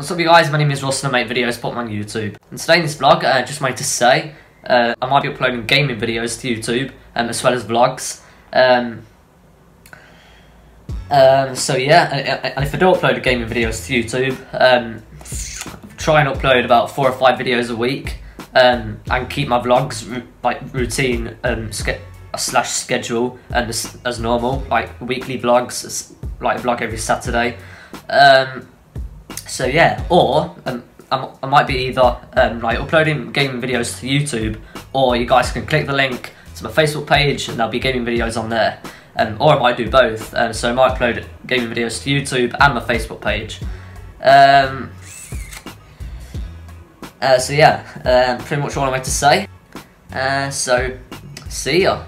What's up you guys, my name is Ross and I make videos them on YouTube. And today in this vlog, I uh, just wanted to say, uh, I might be uploading gaming videos to YouTube, um, as well as vlogs. Um, um, so yeah, and if I do upload gaming videos to YouTube, um, try and upload about four or five videos a week, um, and keep my vlogs like routine um, slash schedule and as, as normal, like weekly vlogs, like vlog every Saturday. So yeah, or um, I might be either um, like uploading gaming videos to YouTube, or you guys can click the link to my Facebook page and there'll be gaming videos on there. Um, or I might do both. Um, so I might upload gaming videos to YouTube and my Facebook page. Um, uh, so yeah, uh, pretty much all I going to say. Uh, so, see ya.